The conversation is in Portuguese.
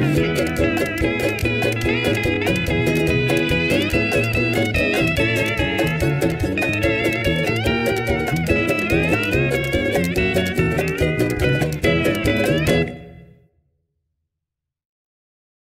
Música